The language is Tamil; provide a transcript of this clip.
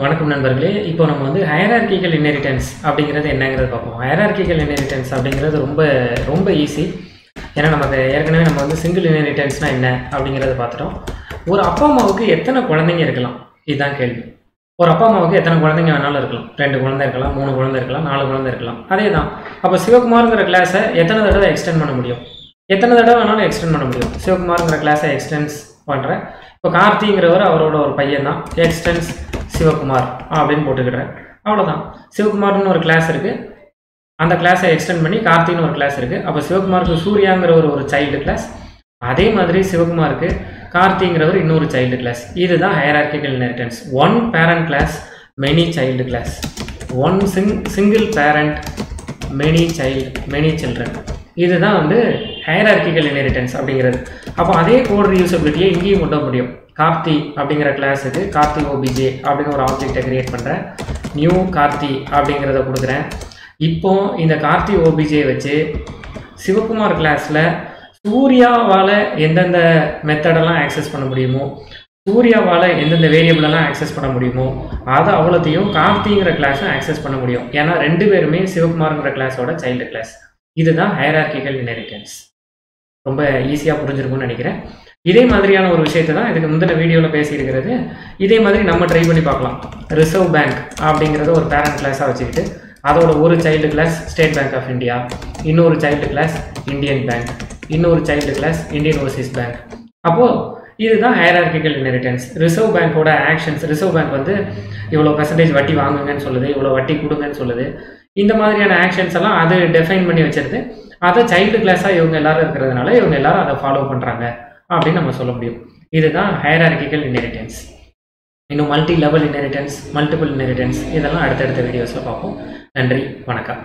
வணக்கம் நண்பர்களே. இப்போ நம்ம வந்து ஹயரார்கிக்கல் இன்ஹெரிட்டன்ஸ் அப்படிங்கிறது என்னங்கிறது பார்ப்போம். ஹயரார்கிக்கல் இன்ஹெரிட்டன்ஸ் அப்படிங்கிறது ரொம்ப ரொம்ப ஈஸி ஏன்னா நமக்கு ஏற்கனவே நம்ம வந்து சிங்கிள் இன்ஹெரிட்டன்ஸ்னால் என்ன அப்படிங்கிறத பார்த்துட்டோம். ஒரு அப்பா அம்மாவுக்கு எத்தனை குழந்தைங்க இருக்கலாம்? இதுதான் கேள்வி. ஒரு அப்பா அம்மாவுக்கு எத்தனை குழந்தைங்க வேணாலும் இருக்கலாம். ரெண்டு குழந்தை இருக்கலாம் மூணு குழந்தை இருக்கலாம் நாலு குழந்தை இருக்கலாம். அதே தான் அப்போ சிவகுமாருங்கிற கிளாஸை எத்தனை தடவை எக்ஸ்டெண்ட் பண்ண முடியும்? எத்தனை தடவை வேணாலும் எக்ஸ்டெண்ட் பண்ண முடியும். சிவகுமாருங்கிற கிளாஸை எக்ஸ்டென்ஸ் பண்ணுறேன் இப்போ கார்த்திங்கிறவர் அவரோட ஒரு பையன் தான் எக்ஸ்டென்ஸ் சிவகுமார். அப்படின்னு போட்டுக்கிறேன் அவ்வளோதான் சிவகுமார்னு ஒரு கிளாஸ் இருக்குது அந்த கிளாஸை எக்ஸ்டெண்ட் பண்ணி கார்த்தின்னு ஒரு கிளாஸ் இருக்குது அப்போ சிவகுமாருக்கு சூர்யாங்கிற ஒரு ஒரு சைல்டு கிளாஸ் அதே மாதிரி சிவகுமாருக்கு கார்த்திங்கிறவர் இன்னொரு சைல்டு கிளாஸ் இதுதான் hierarchical inheritance one parent class many child class one sing single parent many child many children இதுதான் வந்து ஹையரார்கிக்கல் இன்ஹெரிட்டன்ஸ் அப்படிங்கிறது. அப்போ அதே கோட் ரியூசபிலிட்டியை இங்கேயும் கொண்டு வர முடியும். கார்த்தி அப்படிங்கிற கிளாஸுக்கு கார்த்தி ஓபிஜே அப்படிங்கிற ஒரு ஆப்ஜெக்டை கிரியேட் பண்ணுறேன் நியூ கார்த்தி அப்படிங்கிறத கொடுக்குறேன். இப்போ இந்த கார்த்தி ஓபிஜே வச்சு சிவகுமார் கிளாஸில் சூர்யாவால் எந்தெந்த மெத்தடெல்லாம் ஆக்சஸ் பண்ண முடியுமோ சூர்யாவால் எந்தெந்த வேரியபிளெல்லாம் ஆக்சஸ் பண்ண முடியுமோ அதை அவ்வளோத்தையும் கார்த்திங்கிற கிளாஸும் ஆக்சஸ் பண்ண முடியும். ஏன்னா ரெண்டு பேருமே சிவகுமார்ங்கிற கிளாஸோட சைல்டு கிளாஸ் இதுதான் ஹைரார்கிக்கல் இன்ஹெரிட்டன்ஸ் ரொம்ப ஈஸியாக புரிஞ்சிருக்கும்னு நினைக்கிறேன். இதே மாதிரியான ஒரு விஷயத்தை தான் இதுக்கு முந்தின வீடியோவில் பேசியிருக்கிறது. இதே மாதிரி நம்ம ட்ரை பண்ணி பார்க்கலாம். ரிசர்வ் பேங்க் அப்படிங்கிறத ஒரு பேரண்ட் கிளாஸாக வச்சுக்கிட்டு அதோட ஒரு child class State Bank of India இன்னொரு சைல்டு கிளாஸ் இந்தியன் பேங்க் இன்னொரு child class Indian Overseas Bank அப்போது இதுதான் ஹயரார்கிக்கல் இன்ஹெரிட்டன்ஸ் ரிசர்வ் பேங்க்கோட ஆக்ஷன்ஸ் ரிசர்வ் பேங்க் வந்து இவ்வளோ பெர்சன்டேஜ் வட்டி வாங்குங்கன்னு சொல்லுது இவ்வளோ வட்டி கொடுங்கன்னு சொல்லுது. இந்த மாதிரியான ஆக்ஷன்ஸ் எல்லாம் அது டெஃபைன் பண்ணி வச்சிருது அதை சைல்டு கிளாஸாக இவங்க எல்லாரும் இருக்கிறதுனால இவங்க எல்லாரும் அதை ஃபாலோ பண்ணுறாங்க அப்படின்னு நம்ம சொல்ல முடியும். இதுதான் ஹைரார்கிக்கல் இன்ஹெரிட்டன்ஸ் இன்னும் multi level inheritance multiple inheritance இதெல்லாம் அடுத்தடுத்த வீடியோஸில் பார்ப்போம். நன்றி வணக்கம்.